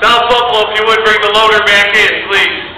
South Buffalo, if you would, bring the loader back in, please.